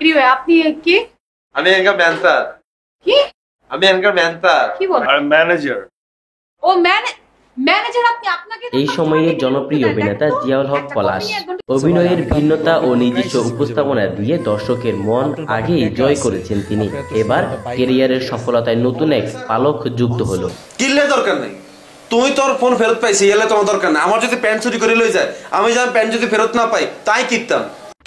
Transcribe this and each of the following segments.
ভাই আপনি কে? আমি এনকার ম্যানসার। কি? আমি এনকার ম্যানসার। কি বল? আর ম্যানেজার ও ম্যান ম্যানেজার আপনি আপনাকে এই সময়ের জনপ্রিয় অভিনেতা জিয়াউল হক পলাশ। অভিনয়ের ভিন্নতা ও নিজস্ব উপস্থাপনা দিয়ে দর্শকের মন আগেই জয় করেছেন তিনি। এবার কেরিয়ারের সফলতায় নতুন এক পালক যুক্ত হলো। কিনলে দরকার নেই। তুই তোর ফোন ফেরত পাইছি এলে তোমার দরকার নেই। আমার যদি প্যান্ট চুরি করে লই যায় আমি যেন প্যান্ট যদি ফেরত না পাই তাই কিনতাম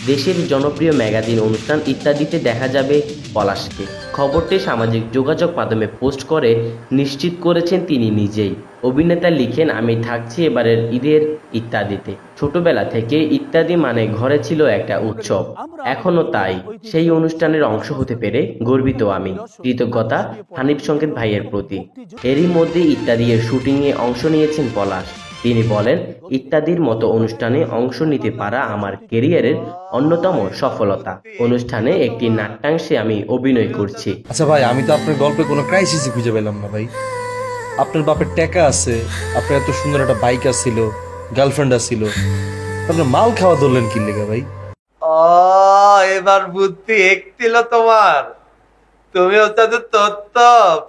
দেশের জনপ্রিয় ম্যাগাজিন অনুষ্ঠান ইত্যাদিতে দেখা যাবে পলাশকে। খবরটি সামাজিক যোগাযোগ মাধ্যমে পোস্ট করে নিশ্চিত করেছেন তিনি নিজেই। অভিনেতা লিখেন, আমি থাকছি এবারের ঈদের ইত্যাদিতে। ছোটবেলা থেকে ইত্যাদি মানে ঘরে ছিল একটা উৎসব। এখনও তাই। সেই অনুষ্ঠানের অংশ হতে পেরে গর্বিত আমি। কৃতজ্ঞতা হানিফ সংকেত ভাইয়ের প্রতি। এরই মধ্যে ইত্যাদি এর শুটিংয়ে অংশ নিয়েছেন পলাশ। তিনি বলেন ইত্যাদির মতো অনুষ্ঠানে অংশ নিতে পারা আমার কেরিয়ারের অন্যতম সফলতা। অনুষ্ঠানে একটি নাট্যাংশে আমি অভিনয় করছি। আচ্ছা ভাই আমি তো আপনার গল্পে কোনো ক্রাইসিসই খুঁজে পেলাম না ভাই। আপনার বাপের টাকা আছে আপনার এত সুন্দর একটা বাইক আছিল গার্লফ্রেন্ড আছিল। আপনার মাল খাওয়া ধরলেন কি লেগে ভাই? ও এবার বুদ্ধি একটিল তোমার। তুমি তো তত্ত্ব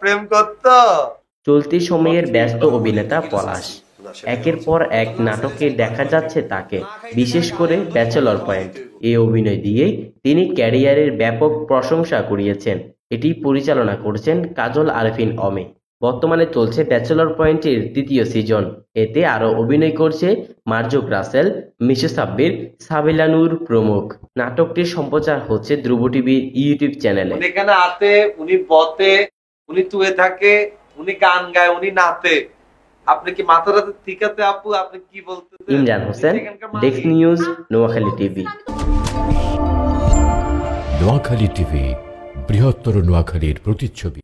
প্রেম করতো। চলতি সময়ের ব্যস্ত অভিনেতা পলাশ। একের পর এক নাটকে দেখা যাচ্ছে তাকে বিশেষ করে ব্যাচেলর পয়েন্ট এই অভিনয় দিয়েই তিনি ক্যারিয়ারের ব্যাপক প্রশংসা কুড়িয়েছেন। এটি পরিচালনা করছেন কাজল আরফিন অমে। বর্তমানে চলছে ব্যাচেলর পয়েন্টের দ্বিতীয় সিজন এতে আরও অভিনয় করছে মার্জুক রাসেল মিশু সাব্বির সাবিলানুর প্রমুখ। নাটকটির সম্প্রচার হচ্ছে ধ্রুব টিভি ইউটিউব চ্যানেলে। এখানে আতে উনি বতে উনি তুয়ে থাকে উনি গান গায় উনি নাতে। আপনি কি মাথাটাতে ঠিক আছে আপু? আপনি কি বলতে ইমরান হোসেন ডেক্স news Noakhali TV Noakhali TV বৃহত্তর নোয়াখালীর প্রতিচ্ছবি।